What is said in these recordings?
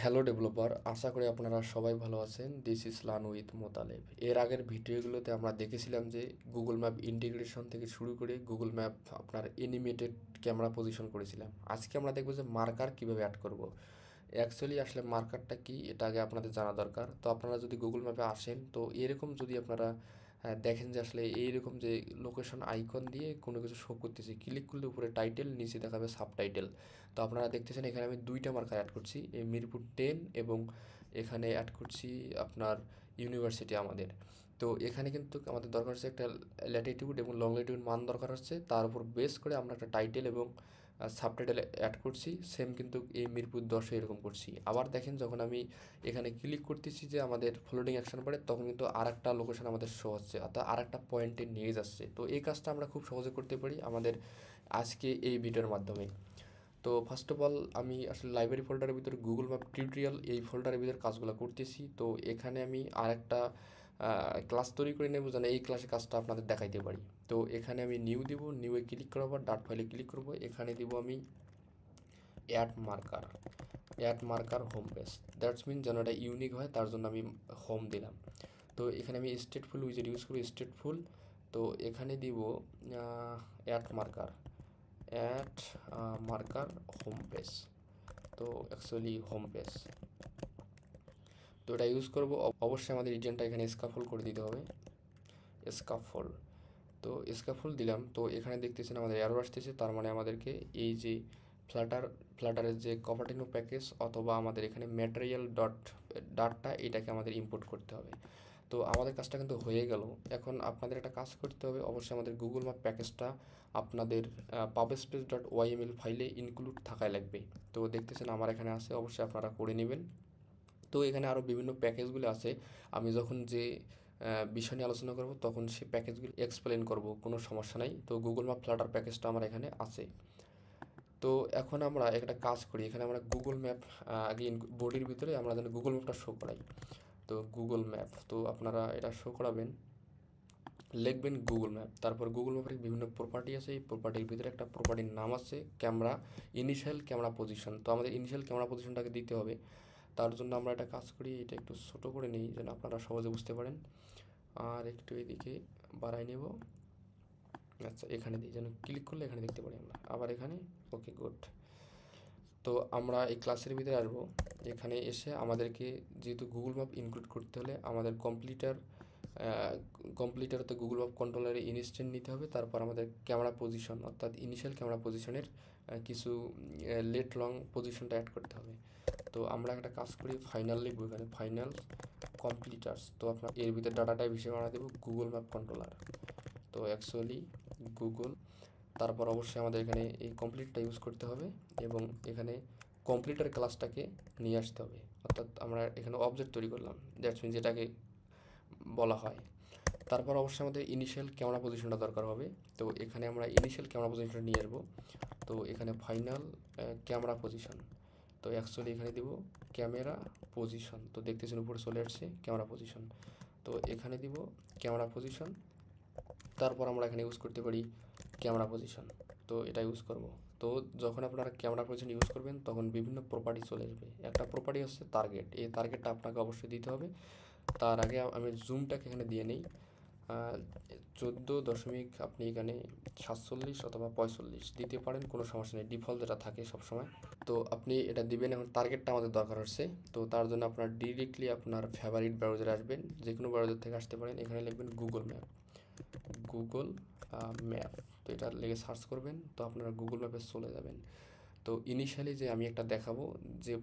Hello developer আশা করি আপনারা সবাই ভালো আছেন। This is learn with Motaleb এর আগের ভিডিওগুলোতে আমরা দেখেছিলাম যে গুগল ম্যাপ ইন্টিগ্রেশন থেকে শুরু করে গুগল ম্যাপ আপনার এনিমেটেড ক্যামেরা পজিশন করেছিলাম। আজকে আমরা দেখব যে মার্কার কীভাবে অ্যাড করব। অ্যাকচুয়ালি আসলে মার্কারটা কি, এটা আগে আপনাদের জানা দরকার। তো আপনারা যদি গুগল ম্যাপে আসেন, তো এরকম যদি আপনারা দেখেন যে আসলে এইরকম যে লোকেশন আইকন দিয়ে কোনো কিছু শো করতেছে ক্লিক করলে উপরে টাইটেল নিচে দেখাবে সাব টাইটেল তো আপনারা দেখতেছেন এখানে আমি দুইটা মার্কার অ্যাড করছি। এই মিরপুর টেন এবং এখানে অ্যাড করছি আপনার ইউনিভার্সিটি আমাদের। তো এখানে কিন্তু আমাদের দরকার হচ্ছে একটা ল্যাটিটিউড এবং লং ল্যাটিটিউড মান দরকার হচ্ছে। তার উপর বেস করে আমরা একটা টাইটেল এবং সাবটাইটেল অ্যাড করছি। সেম কিন্তু এই মিরপুর দশে এরকম করছি। আবার দেখেন যখন আমি এখানে ক্লিক করতেছি যে আমাদের ফ্লোডিং অ্যাকশন বারে তখন কিন্তু আর একটা লোকেশন আমাদের শো হচ্ছে, অর্থাৎ আর একটা পয়েন্টে নিয়ে যাচ্ছে। তো এই কাজটা আমরা খুব সহজে করতে পারি আমাদের আজকে এই ভিডিওর মাধ্যমে। তো ফার্স্ট অফ অল আমি আসলে লাইব্রেরি ফোল্ডারের ভিতরে গুগল ম্যাপ টিউটোরিয়াল এই ফোল্ডারের ভিতরে কাজগুলো করতেছি। তো এখানে আমি আরেকটা ক্লাস তৈরি করে নেব যেন এই ক্লাসে কাজটা আপনাদের দেখাইতে পারি। তো এখানে আমি নিউ দিব নিউয়ে ক্লিক করার পর ডাট ফাইলে ক্লিক করব। এখানে দিব আমি add marker add marker home page that's mean যেন এটা ইউনিক হয়, তার জন্য আমি হোম দিলাম। তো এখানে আমি স্টেটফুল উইজেট ইউজ করি স্টেটফুল তো এখানে দিব add marker add marker home page তো অ্যাকচুয়ালি হোম পেজ তো এটা ইউজ করব অবশ্যই আমাদের রিজনটা এখানে স্কাফল করে দিতে হবে। স্কাফল তো স্কাফল দিলাম, তো এখানে দেখতেছেন আমাদের অ্যারো আসতেছে, তার মানে আমাদেরকে এই যে ফ্ল্যাটার ফ্ল্যাটারের যে কপার্টিনো প্যাকেজ অথবা আমাদের এখানে ম্যাটেরিয়াল ডট ডাটটা এটাকে আমাদের ইম্পোর্ট করতে হবে। তো আমাদের কাজটা কিন্তু হয়ে গেল। এখন আপনাদের একটা কাজ করতে হবে। অবশ্যই আমাদের গুগল ম্যাপ প্যাকেজটা আপনাদের পাবেস্পেস ডট ওয়াইএমএল ফাইলে ইনক্লুড থাকায় লাগবে। তো দেখতেছেন আমার এখানে আছে, অবশ্যই আপনারা করে নেবেন। তো এখানে আরও বিভিন্ন প্যাকেজগুলো আছে। আমি যখন যে বিষয় নিয়ে আলোচনা করব, তখন সেই প্যাকেজগুলো এক্সপ্লেন করব, কোনো সমস্যা নাই। তো গুগল ম্যাপ ফ্লাটার প্যাকেজটা আমার এখানে আছে। তো এখন আমরা একটা কাজ করি। এখানে আমরা গুগল ম্যাপ আগে বডির ভিতরে আমরা যেন গুগল ম্যাপটা শো করাই। তো গুগল ম্যাপ তো আপনারা এটা শো করাবেন। লিখবেন গুগল ম্যাপ তারপর গুগল ম্যাপের বিভিন্ন প্রপার্টি আছে, এই প্রপার্টির ভিতরে একটা প্রপার্টির নাম আছে ক্যামেরা ইনিশিয়াল ক্যামেরা পজিশন তো আমাদের ইনিশিয়াল ক্যামেরা পজিশনটাকে দিতে হবে। তার জন্য আমরা একটা কাজ করি, এটা একটু ছোটো করে নিই, যেন আপনারা সহজে বুঝতে পারেন। আর একটু এদিকে বাড়াই নেব। আচ্ছা এখানে দিই, যেন ক্লিক করলে এখানে দেখতে পারি আমরা। আবার এখানে ওকে গুড তো আমরা এই ক্লাসের ভিতরে আসব। এখানে এসে আমাদেরকে যেহেতু গুগল ম্যাপ ইনক্লুড করতে হলে আমাদের কম্পিউটার কমপ্লিটার তো গুগল ম্যাপ কন্ট্রোলারে ইনস্ট্যান্ট নিতে হবে। তারপর আমাদের ক্যামেরা পজিশন অর্থাৎ ইনিশিয়াল ক্যামেরা পজিশনের কিছু লেট লং পজিশনটা অ্যাড করতে হবে। তো আমরা একটা কাজ করি ফাইনাল লিখব এখানে ফাইনাল কম্পিউটার্স তো আপনার এর ভিতরে ডাটা টাইপ হিসেবে আমরা দেবো গুগল ম্যাপ কন্ট্রোলার তো অ্যাকচুয়ালি গুগল তারপর অবশ্যই আমাদের এখানে এই কমপ্লিটটা ইউজ করতে হবে এবং এখানে কমপ্লিটার ক্লাসটাকে নিয়ে আসতে হবে। অর্থাৎ আমরা এখানে অবজেক্ট তৈরি করলাম। দ্যাটস মিন যেটাকে বলা হয়। তারপর অবশ্যই আমাদের ইনিশিয়াল ক্যামেরা পজিশনটা দরকার হবে। তো এখানে আমরা ইনিশিয়াল ক্যামেরা পজিশনটা নিয়ে আসব। তো এখানে ফাইনাল ক্যামেরা পজিশন তো অ্যাকচুয়ালি এখানে দিব ক্যামেরা পজিশন তো দেখতেছেন উপরে চলে আসছে ক্যামেরা পজিশন তো এখানে দিব ক্যামেরা পজিশন তারপর আমরা এখানে ইউজ করতে পারি ক্যামেরা পজিশন তো এটা ইউজ করব। তো যখন আপনারা ক্যামেরা পজিশন ইউজ করবেন, তখন বিভিন্ন প্রপার্টি চলে আসবে। একটা প্রপার্টি হচ্ছে টার্গেট এই টার্গেটটা আপনাকে অবশ্যই দিতে হবে। তার আগে আমি জুমটাকে এখানে দিয়ে নিই। চোদ্দ দশমিক আপনি এখানে সাতচল্লিশ অথবা পঁয়তাল্লিশ দিতে পারেন, কোনো সমস্যা নেই। ডিফল্ট যেটা থাকে সবসময়। তো আপনি এটা দিবেন, এখন টার্গেটটা আমাদের দরকার হচ্ছে। তো তার জন্য আপনার ডিরেক্টলি আপনার ফেভারিট ব্রাউজারে আসবেন। যে কোনো ব্রাউজার থেকে আসতে পারেন। এখানে লিখবেন গুগল ম্যাপ গুগল ম্যাপ তো এটা লেগে সার্চ করবেন, তো আপনারা গুগল ম্যাপে চলে যাবেন। তো ইনিশিয়ালি যে আমি একটা দেখাবো, যে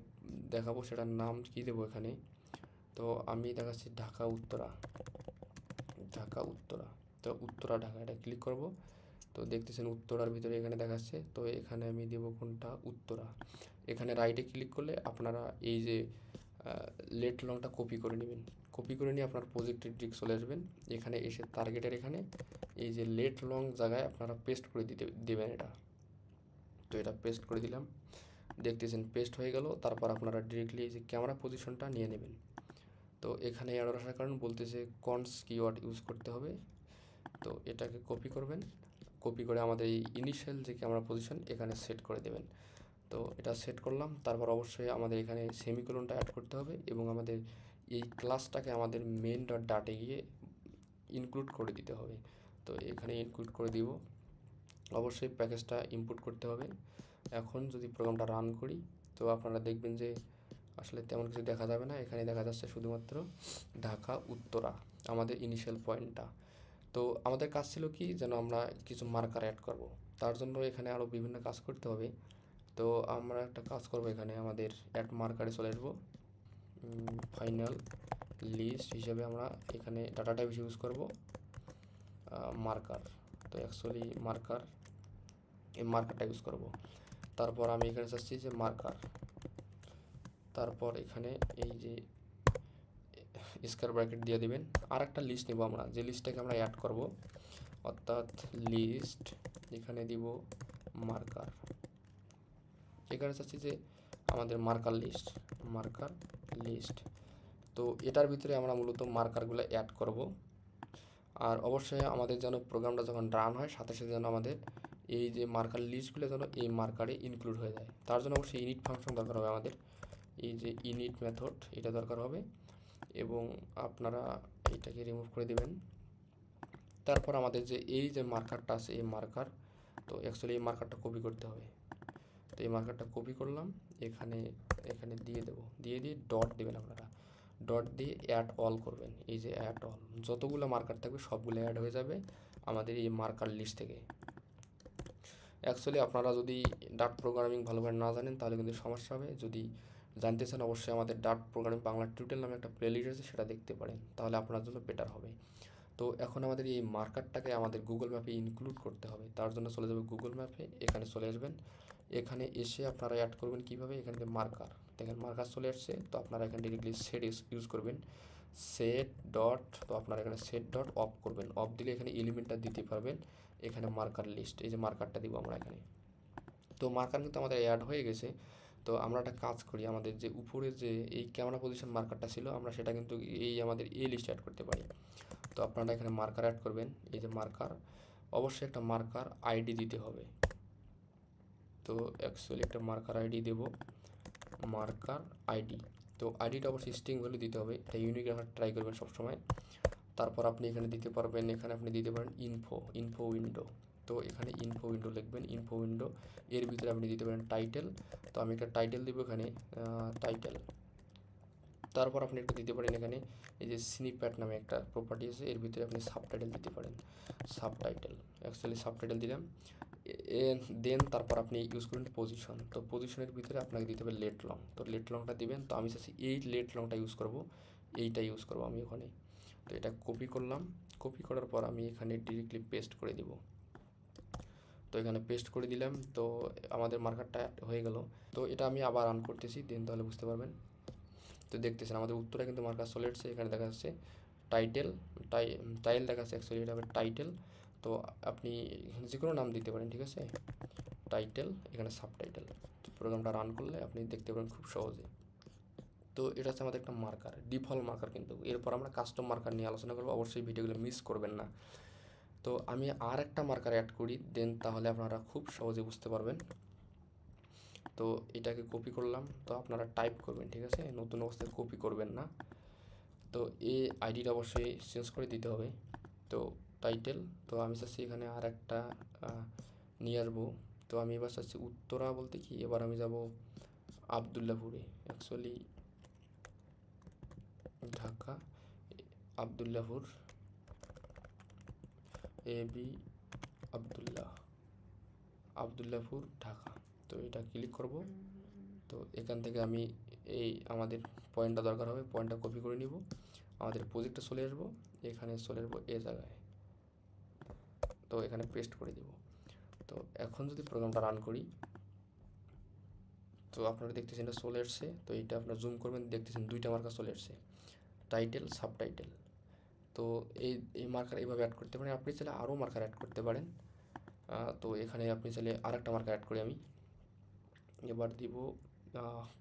দেখাবো সেটার নাম কী দেবো এখানে? তো আমি দেখাচ্ছি ঢাকা উত্তরা। ঢাকা উত্তরা। তো উত্তরা ঢাকা এটা ক্লিক করব। তো দেখতেছেন উত্তরার ভিতরে এখানে দেখাচ্ছে, তো এখানে আমি দেবো কোনটা? উত্তরা। এখানে রাইটে ক্লিক করলে আপনারা এই যে লেট লংটা কপি করে নেবেন। কপি করে নিয়ে আপনার প্রজেক্টের দিক চলে আসবেন। এখানে এসে টার্গেটের এখানে এই যে লেট লং জায়গায় আপনারা পেস্ট করে দিতে, দেবেন এটা। তো এটা পেস্ট করে দিলাম। দেখতেছেন পেস্ট হয়ে গেল। তারপর আপনারা ডিরেক্টলি এই যে ক্যামেরা পজিশনটা নিয়ে নেবেন। তো এখানে এরর আসার কারণ বলতেছে কনস কিওয়ার্ড ইউজ করতে হবে। তো এটাকে কপি করবেন। কপি করে আমাদের এই ইনিশিয়াল যে ক্যামেরা পজিশন এখানে সেট করে দেবেন। তো এটা সেট করলাম। তারপর অবশ্যই আমাদের এখানে সেমিকোলনটা অ্যাড করতে হবে এবং আমাদের এই ক্লাসটাকে আমাদের মেন ডট ডাটে গিয়ে ইনক্লুড করে দিতে হবে। তো এখানে ইনক্লুড করে দিব। অবশ্যই প্যাকেজটা ইনপুট করতে হবে। এখন যদি প্রোগ্রামটা রান করি, তো আপনারা দেখবেন যে আসলে তেমন কিছু দেখা যাবে না। এখানে দেখা যাচ্ছে শুধুমাত্র ঢাকা, উত্তরা আমাদের ইনিশিয়াল পয়েন্টটা তো আমাদের কাজ ছিল কি? যেন আমরা কিছু মার্কার অ্যাড করব। তার জন্য এখানে আরও বিভিন্ন কাজ করতে হবে। তো আমরা একটা কাজ করব এখানে, আমাদের অ্যাড মার্কারে চলে আসব। ফাইনাল লিস্ট হিসেবে আমরা এখানে ডাটা টাইপ ইউজ করব। মার্কার তো অ্যাকচুয়ালি মার্কার এই মার্কারটা ইউজ করব। তারপর আমি এখানে চাচ্ছি যে মার্কার তারপর এখানে এই যে স্কোয়ার ব্র্যাকেট দিয়ে দিবেন। আর একটা লিস্ট নেব আমরা, যে লিস্টটাকে আমরা অ্যাড করব, অর্থাৎ লিস্ট এখানে দিব মার্কার এখানে চাচ্ছি যে আমাদের মার্কার লিস্ট মার্কার লিস্ট তো এটার ভিতরে আমরা মূলত মার্কারগুলো অ্যাড করব। আর অবশ্যই আমাদের যেন প্রোগ্রামটা যখন রান হয়, সাথে সাথে যেন আমাদের এই যে মার্কার লিস্টগুলো যেন এই মার্কারে ইনক্লুড হয়ে যায়। তার জন্য অবশ্যই ইনিট ফাংশন দরকার হবে আমাদের। এই যে ইনিট মেথড এটা দরকার হবে। এবং আপনারা এটাকে রিমুভ করে দেবেন। তারপর আমাদের যে এই যে মার্কারটা আছে, এই মার্কার তো অ্যাকচুয়ালি এই মার্কারটা কপি করতে হবে। এই মার্কারটা কপি করলাম, এখানে এখানে দিয়ে দেব। দিয়ে দিয়ে ডট দেবেন আপনারা। ডট দিয়ে অ্যাড অল করবেন। এই যে অ্যাড অল যতগুলো মার্কার থাকবে, সবগুলো অ্যাড হয়ে যাবে আমাদের এই মার্কার লিস্ট থেকে। অ্যাকচুয়ালি আপনারা যদি ডাট প্রোগ্রামিং ভালোভাবে না জানেন, তাহলে কিন্তু সমস্যা হবে। যদি জানতে চান, অবশ্যই আমাদের ডাট প্রোগ্রামিং বাংলা টিউটোরিয়াল নামে একটা প্লেলিস্ট আছে, সেটা দেখতে পারেন। তাহলে আপনার জন্য বেটার হবে। তো এখন আমাদের এই মার্কারটাকে আমাদের গুগল ম্যাপে ইনক্লুড করতে হবে। তার জন্য চলে যাবে গুগল ম্যাপে এখানে চলে আসবেন। এখানে এসে আপনারা অ্যাড করবেন কীভাবে? এখানে মার্কার দেখেন মার্কার চলে আসছে তো আপনারা এখানে ডিরেক্টলি সেট ইউজ করবেন। সেট ডট তো আপনারা এখানে সেট ডট অফ করবেন। অফ দিলে এখানে এলিমেন্টটা দিতে পারবেন। এখানে মার্কার লিস্ট এই যে মার্কারটা দিব আমরা এখানে। তো মার্কার কিন্তু আমাদের অ্যাড হয়ে গেছে। তো আমরা একটা কাজ করি, আমাদের যে উপরে যে এই ক্যামেরা পজিশন মার্কারটা ছিল, আমরা সেটা কিন্তু এই আমাদের এই লিস্ট অ্যাড করতে পারি। তো আপনারা এখানে মার্কার অ্যাড করবেন, এই যে মার্কার অবশ্যই একটা মার্কার আইডি দিতে হবে। তো অ্যাকচুয়ালি একটা মার্কার আইডি দেব। মার্কার আইডি তো আইডিটা অবশ্যই স্ট্রিং ভ্যালু দিতে হবে। এটা ইউনিক রাখার ট্রাই করবেন সবসময়। তারপর আপনি এখানে দিতে পারবেন, এখানে আপনি দিতে পারেন ইনফো ইনফো উইন্ডো তো এখানে ইনফো উইন্ডো লিখবেন ইনফো উইন্ডো এর ভিতরে আপনি দিতে পারেন টাইটেল তো আমি একটা টাইটেল দিব এখানে টাইটেল তারপর আপনি একটা দিতে পারেন এখানে, এই যে স্নিপ্যাট নামে একটা প্রপার্টি আছে। এর ভিতরে আপনি সাব টাইটেল দিতে পারেন। Subtitle actually subtitle দিলাম। দেন তারপর আপনি ইউজ করবেন পজিশন তো পজিশনের ভিতরে আপনাকে দিতে হবে লেট লং তো লেট লংটা দিবেন। তো আমি চাচ্ছি এই লেট লংটা ইউজ করব। এইটা ইউজ করব আমি ওখানে। তো এটা কপি করলাম। কপি করার পর আমি এখানে ডিরেক্টলি পেস্ট করে দিব। তো এখানে পেস্ট করে দিলাম। তো আমাদের মার্কারটা হয়ে গেল। তো এটা আমি আবার রান করতেছি। দেন তাহলে বুঝতে পারবেন। তো দেখতেছেন আমাদের উত্তরে কিন্তু মার্কার চলে এসছে এখানে দেখা যাচ্ছে টাইটেল টাই টাইল দেখা যাচ্ছে অ্যাকচুয়ালি এটা হবে টাইটেল তো আপনি যে কোনো নাম দিতে পারেন, ঠিক আছে? টাইটেল এখানে সাব টাইটেল প্রোগ্রামটা রান করলে আপনি দেখতে পারেন খুব সহজে। তো এটা হচ্ছে আমাদের একটা মার্কার ডিফল্ট মার্কার কিন্তু। এরপর আমরা কাস্টম মার্কার নিয়ে আলোচনা করব। অবশ্যই ভিডিওগুলো মিস করবেন না। তো আমি আর একটা মার্কার অ্যাড করি দেন তাহলে আপনারা খুব সহজে বুঝতে পারবেন। তো এটাকে কপি করলাম। তো আপনারা টাইপ করবেন, ঠিক আছে? নতুন অবস্থায় কপি করবেন না। তো এই আইডিটা অবশ্যই চেঞ্জ করে দিতে হবে। তো টাইটেল তো আমি চাচ্ছি এখানে আর একটা নিয়ে আসব তো আমি এবার চাচ্ছি উত্তরা বলতে কি? এবার আমি যাব আবদুল্লাপুরে। Actually Dhaka, Abdullapur, A B, Abdullah, Abdullapur, Dhaka. তো এটা ক্লিক করব। তো এখান থেকে আমি এই আমাদের পয়েন্টটা দরকার হবে পয়েন্টটা কপি করে নিব। আমাদের প্রজেক্টটা চলে আসব। এখানে চলে আসব এ জায়গায়। তো এখানে পেস্ট করে দিব। তো এখন যদি প্রোগ্রামটা রান করি, তো আপনারা দেখতেছেন এটা চলে আসছে। তো এইটা আপনার জুম করবেন, দেখতেছেন দুইটা মার্কার চলে আসছে। টাইটেল সাব টাইটেল তো এই এই মার্কার এইভাবে অ্যাড করতে পারেন। আপনি চাইলে আরও মার্কার অ্যাড করতে পারেন। তো এখানে আপনি চাইলে আর একটা মার্কার অ্যাড করি আমি। এবার দিব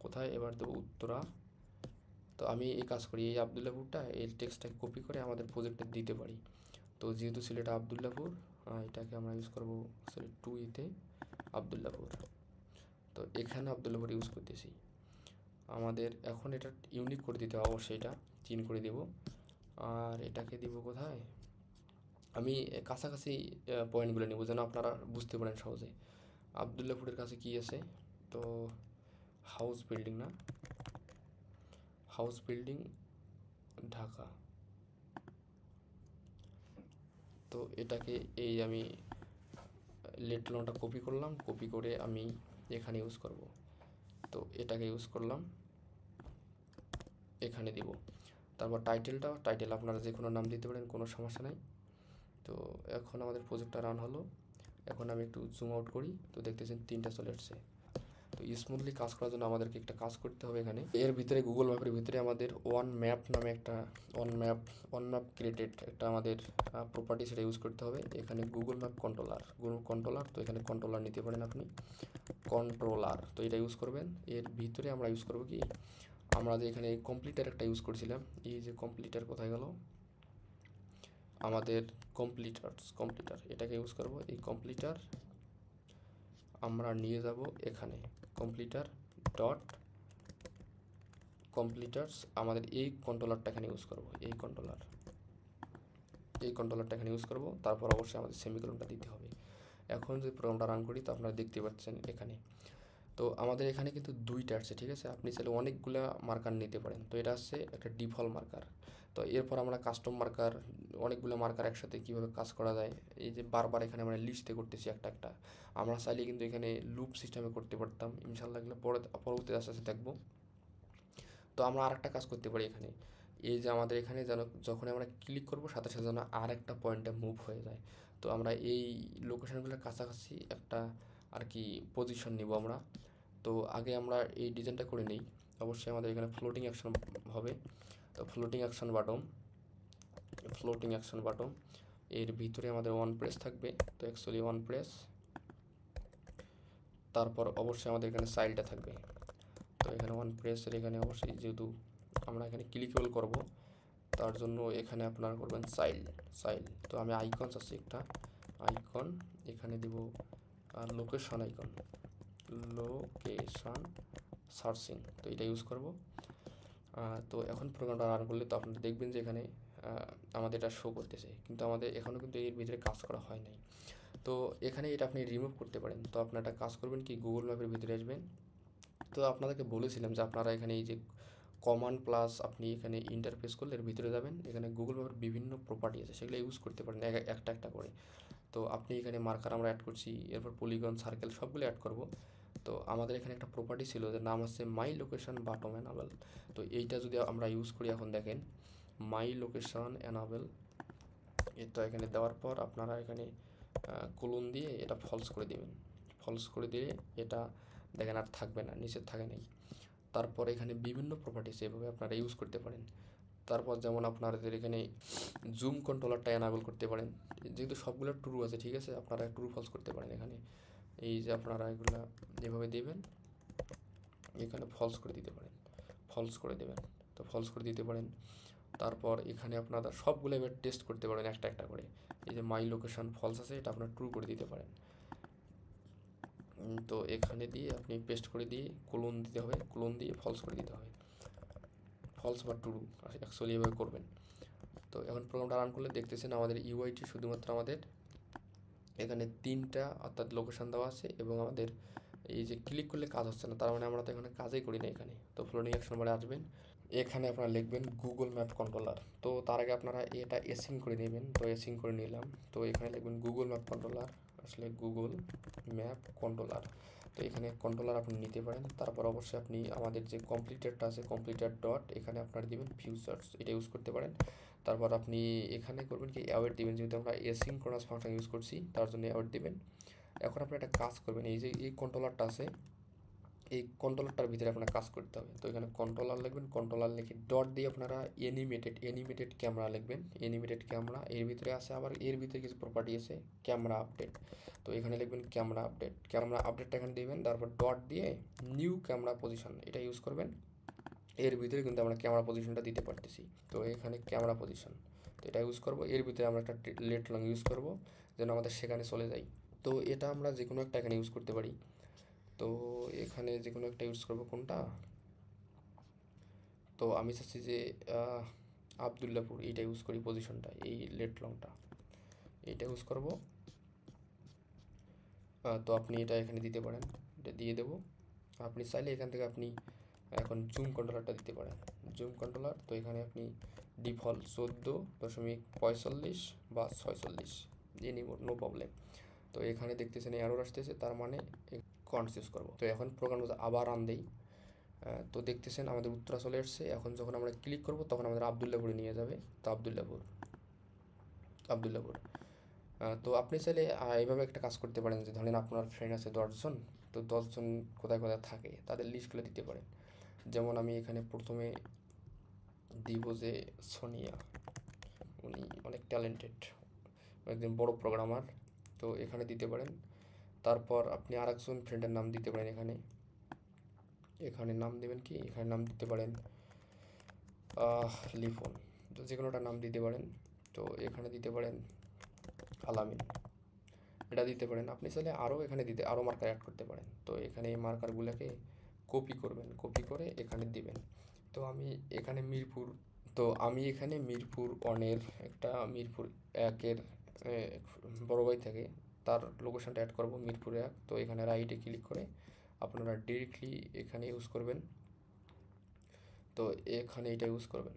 কোথায়? এবার দেবো উত্তরা। তো আমি এই কাজ করি, এই আবদুল্লাপুরটা, এই টেক্সটটাকে কপি করে আমাদের প্রজেক্টে দিতে পারি। তো যেহেতু ছিল এটা আবদুল্লাপুর এটাকে আমরা ইউজ করব টু ইতে আবদুল্লাপুর। তো এখানে আবদুল্লাপুর ইউজ করতেছি। আমাদের এখন এটা ইউনিক করে দিতে হবে, অবশ্যই এটা চিন করে দেব। আর এটাকে দিব কোথায়? আমি কাছাকাছি পয়েন্টগুলো নেব, যেন আপনারা বুঝতে পারেন সহজে। আবদুল্লাপুরের কাছে কি আছে? তো হাউস বিল্ডিং না? House building Dhaka. তো এটাকে এই আমি লেট লোনটা কপি করলাম কপি করে আমি এখানে ইউজ করব। তো এটাকে ইউজ করলাম, এখানে দিব। তারপর টাইটেলটা টাইটেল আপনারা যে কোনো নাম দিতে পারেন, কোনো সমস্যা নাই। তো এখন আমাদের প্রজেক্টটা রান হলো। এখন আমি একটু জুম আউট করি। তো দেখতেছেন তিনটা চলে আসছে। তো স্মুথলি কাজ করার জন্য আমাদেরকে একটা কাজ করতে হবে এখানে। এর ভিতরে গুগল ম্যাপের ভিতরে আমাদের ওয়ান ম্যাপ নামে একটা one map one map created একটা আমাদের প্রপার্টি সেটা ইউজ করতে হবে। এখানে Google map controller Google controller তো এখানে কন্ট্রোলার নিতে পারেন আপনি। কন্ট্রোলার তো এটা ইউজ করবেন। এর ভিতরে আমরা ইউজ করব কি? আমরা যে এখানে কমপ্লিটার একটা ইউজ করছিলাম, এই যে কমপ্লিটার কোথায় গেল? আমাদের কমপ্লিটার্স কমপ্লিটার এটাকে ইউজ করব। এই কমপ্লিটার আমরা নিয়ে যাব এখানে। কম্পিউটার ডট, কম্পিউটার্স, আমাদের এই কন্ট্রোলারটা এখানে ইউজ করব, এই কন্ট্রোলার এই কন্ট্রোলারটা এখানে ইউজ করব, তারপর অবশ্যই আমাদের সেমিকলনটা দিতে হবে। এখন যদি প্রোগ্রামটা রান করি তো আপনারা দেখতে পাচ্ছেন এখানে। তো আমাদের এখানে কিন্তু দুইটা আসছে, ঠিক আছে? আপনি চাইলে অনেকগুলা মার্কার নিতে পারেন। তো এটা হচ্ছে একটা ডিফল্ট মার্কার তো এরপর আমরা কাস্টম মার্কার অনেকগুলো মার্কার একসাথে কীভাবে কাজ করা যায়, এই যে বারবার এখানে আমরা লিস্টে করতেছি একটা একটা। আমরা চাইলে কিন্তু এখানে লুপ সিস্টেমে করতে পারতাম ইনশাল্লাহ এগুলো পরে পরবর্তী আস্তে আস্তে দেখব। তো আমরা আরেকটা কাজ করতে পারি এখানে। এই যে আমাদের এখানে যেন যখন আমরা ক্লিক করব, সাথে সাথে যেন আর একটা পয়েন্টে মুভ হয়ে যায়। তো আমরা এই লোকেশনগুলোর কাছাকাছি একটা আর কি পজিশন নিব আমরা। তো আগে আমরা এই ডিজাইনটা করে নিই। অবশ্যই আমাদের এখানে ফ্লোটিং অ্যাকশন হবে। তো floating action button floating action button এর ভিতরে আমাদের ওয়ান প্রেস থাকবে। তো অ্যাকচুয়ালি ওয়ান প্রেস তারপর অবশ্যই আমাদের এখানে সাইলটা থাকবে। তো এখানে ওয়ান প্রেসের এখানে অবশ্যই যেহেতু আমরা এখানে ক্লিকেবল করব, তার জন্য এখানে আপনারা করবেন সাইল সাইল তো আমি আইকনস আছে একটা। আইকন এখানে দিব আর লোকেশন আইকন লোকেশন সার্চিং তো এটা ইউজ করব। তো এখন প্রোগ্রামটা রান করলে তো আপনারা দেখবেন যে এখানে আমাদের এটা শো করতেছে। কিন্তু আমাদের এখনও কিন্তু এর ভিতরে কাজ করা হয় নাই। তো এখানে এটা আপনি রিমুভ করতে পারেন। তো আপনারা একটা কাজ করবেন কি গুগল ম্যাপের ভিতরে আসবেন। তো আপনাদেরকে বলেছিলাম যে আপনারা এখানে এই যে কমান্ড প্লাস আপনি এখানে ইন্টারফেস করলে এর ভিতরে যাবেন। এখানে গুগল ম্যাপের বিভিন্ন প্রপার্টি আছে, সেগুলো ইউজ করতে পারেন একটা একটা করে। তো আপনি এখানে মার্কার আমরা অ্যাড করছি, এরপর পলিগন সার্কেল সবগুলো অ্যাড করব। তো আমাদের এখানে একটা প্রপার্টি ছিল যে নাম আছে মাই লোকেশন বাটম অ্যানাবেল তো এইটা যদি আমরা ইউজ করি এখন দেখেন মাই লোকেশন অ্যানাবেল তো এখানে দেওয়ার পর আপনারা এখানে কোলন দিয়ে এটা ফলস করে দেবেন। ফলস করে দিলে এটা দেখেন আর থাকবে না, নিচে থাকে নেই। তারপর এখানে বিভিন্ন প্রপার্টিস এভাবে আপনারা ইউজ করতে পারেন। তারপর যেমন আপনাদের এখানে জুম কন্ট্রোলারটা এনাবেল করতে পারেন। যেহেতু সবগুলো ট্রু আছে, ঠিক আছে? আপনারা ট্রু ফলস করতে পারেন এখানে। এই যে আপনারা এগুলো যেভাবে দেবেন, এখানে ফলস করে দিতে পারেন। ফলস করে দেবেন। তো ফলস করে দিতে পারেন। তারপর এখানে আপনারা সবগুলো এবার টেস্ট করতে পারেন একটা একটা করে। এই যে মাই লোকেশন ফলস আছে, এটা আপনারা ট্রু করে দিতে পারেন। তো এখানে দিয়ে আপনি পেস্ট করে দিয়ে কোলন দিতে হবে। কোলন দিয়ে ফলস করে দিতে হবে। ফলস বা ট্রু অ্যাকচুয়ালি এভাবে করবেন। তো এখন প্রোগ্রামটা রান করলে দেখতেছেন আমাদের ইউআইটি শুধুমাত্র আমাদের এখানে তিনটা অর্থাৎ লোকেশান দেওয়া আছে এবং আমাদের এই যে ক্লিক করলে কাজ হচ্ছে না, তার মানে আমরা তো এখানে কাজই করি না এখানে। তো ফ্লোটিং অ্যাকশন বারে আসবেন। এখানে আপনারা লিখবেন গুগল ম্যাপ কন্ট্রোলার তো তার আগে আপনারা এটা এসিং করে নেবেন। তো এসিং করে নিলাম। তো এখানে লিখবেন গুগল ম্যাপ কন্ট্রোলার আসলে গুগল ম্যাপ কন্ট্রোলার তো এখানে কন্ট্রোলার আপনি নিতে পারেন। তারপর অবশ্যই আপনি আমাদের যে কমপ্লিটারটা আছে কমপ্লিটার ডট এখানে আপনারা দিবেন ফিউচার্স এটা ইউজ করতে পারেন। তারপর আপনি এখানে করবেন কি অ্যাওয়ার্ড দেবেন যেহেতু আমরা এসিনক্রোনাস ফাংশন ইউজ করছি, তার জন্য অ্যাওয়ার্ড দেবেন এখন আপনি একটা কাজ করবেন, এই যে, এই কন্ট্রোলারটা আছে, এই কন্ট্রোলারটার ভিতরে আপনার কাজ করতে হবে। তো এখানে কন্ট্রোলার লিখবেন কন্ট্রোলার লিখে ডট দিয়ে আপনারা এনিমেটেড এনিমেটেড ক্যামেরা লিখবেন। এনিমেটেড ক্যামেরা এর ভিতরে আছে আবার এর ভিতরে কিছু প্রপার্টি আছে ক্যামেরা আপডেট তো এখানে লিখবেন ক্যামেরা আপডেট ক্যামেরা আপডেটটা এখানে দিবেন, তারপর ডট দিয়ে নিউ ক্যামেরা পজিশন এটা ইউজ করবেন। এর ভিতরে কিন্তু আমরা ক্যামেরা পজিশনটা দিতে পারতেছি। তো এখানে ক্যামেরা পজিশন তো এটা ইউজ করব। এর ভিতরে আমরা একটা লেট লং ইউজ করব, যেন আমাদের সেখানে চলে যাই তো এটা আমরা যে কোনো একটা এখানে ইউজ করতে পারি। তো এখানে যে কোনো একটা ইউজ করব কোনটা? তো আমি চাচ্ছি যে আবদুল্লাপুর এইটা ইউজ করি পজিশনটা এই লেট লংটা এইটা ইউজ করব। তো আপনি এটা এখানে দিতে পারেন। এটা দিয়ে দেবো। আপনি চাইলে এখান থেকে আপনি এখন জুম কন্ট্রোলারটা দিতে পারেন। জুম কন্ট্রোলার তো এখানে আপনি ডিফল্ট চোদ্দ দশমিক পঁয়তাল্লিশ বা ছয়চল্লিশ দিয়ে নো প্রবলেম তো এখানে দেখতেছেন এরর আসতেছে, তার মানে কন্টস ইউজ করব। তো এখন প্রোগ্রাম আবার রান দেই। তো দেখতেছেন আমাদের উত্তরা চলে এসছে। এখন যখন আমরা ক্লিক করব, তখন আমাদের আবদুল্লাপুরে নিয়ে যাবে। তো আবদুল্লাপুর আবদুল্লাপুর। তো আপনি চাইলে এইভাবে একটা কাজ করতে পারেন যে, ধরেন আপনার ফ্রেন্ড আছে দশজন, তো দশজন কোথায় কোথায় থাকে, তাদের লিস্টগুলো দিতে পারেন। যেমন আমি এখানে প্রথমে দিব যে সোনিয়া। উনি অনেক ট্যালেন্টেড একজন বড় প্রোগ্রামার তো এখানে দিতে পারেন। তারপর আপনি আরেকজন ফ্রেন্ডের নাম দিতে পারেন এখানে। এখানে নাম দেবেন কি? এখানে নাম দিতে পারেন লিফন তো যে কোনোটা নাম দিতে পারেন। তো এখানে দিতে পারেন আলামিন। এটা দিতে পারেন। আপনি চাইলে আরও এখানে দিতে আরও মার্কার অ্যাড করতে পারেন। তো এখানে এই মার্কারগুলোকে কপি করবেন কপি করে এখানে দিবেন। তো আমি এখানে মিরপুর, তো আমি এখানে মিরপুর অনের একটা মিরপুর একের বড় ভাই থাকে, তার লোকেশনটা অ্যাড করব মিরপুর এক। তো এখানে রাইটে ক্লিক করে আপনারা ডিরেক্টলি এখানে ইউজ করবেন। তো এখানে এটা ইউজ করবেন।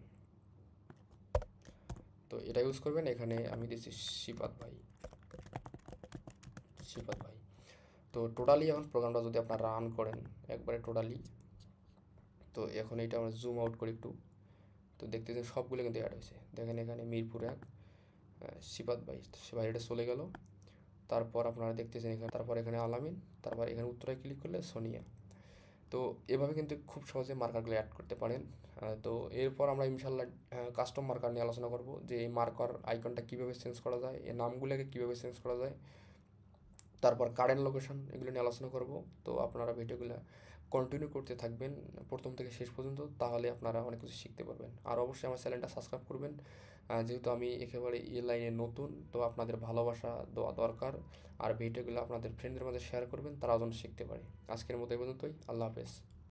তো এটা ইউজ করবেন, এখানে আমি দিচ্ছি শিপাত ভাই। শিপাত ভাই। তো টোটালি এখন প্রোগ্রামটা যদি আপনারা রান করেন, একবারে টোটালি তো এখন এটা আমরা জুম আউট করি একটু, তো দেখতেছেন সবগুলো কিন্তু অ্যাড হয়েছে। দেখেন এখানে মিরপুর এক শিপাত ভাই, সে ভাই এটা চলে গেল। তারপর আপনারা দেখতেছেন এখানে, তারপর এখানে আলামিন, তারপর এখানে উত্তরায় ক্লিক করলে সোনিয়া। তো এভাবে কিন্তু খুব সহজে মার্কারগুলো অ্যাড করতে পারেন। তো এরপর আমরা ইনশাল্লাহ কাস্টম মার্কার নিয়ে আলোচনা করব যে এই মার্কার আইকনটা কীভাবে চেঞ্জ করা যায় এই নামগুলোকে কীভাবে চেঞ্জ করা যায়। তারপর কারেন্ট লোকেশন এগুলো নিয়ে আলোচনা করব। তো আপনারা ভিডিওগুলো কন্টিনিউ করতে থাকবেন প্রথম থেকে শেষ পর্যন্ত, তাহলে আপনারা অনেক কিছু শিখতে পারবেন। আর অবশ্যই আমার চ্যানেলটা সাবস্ক্রাইব করবেন। যেহেতু আমি একেবারে এ লাইনে নতুন, তো আপনাদের ভালোবাসা দেওয়া দরকার। আর ভিডিওগুলো আপনাদের ফ্রেন্ডদের মাঝে শেয়ার করবেন, তারাও যেন শিখতে পারে। আজকের মতো এই পর্যন্তই। আল্লাহ হাফেজ।